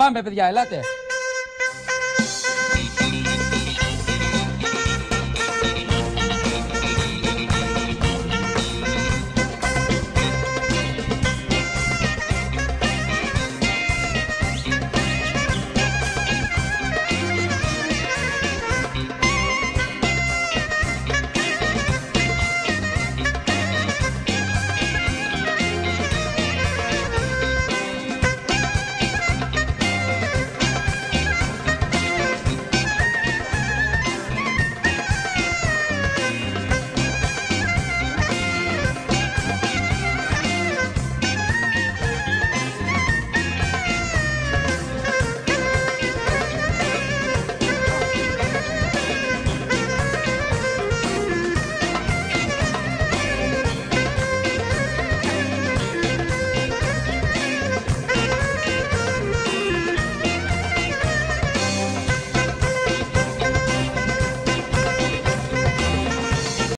Πάμε παιδιά, ελάτε.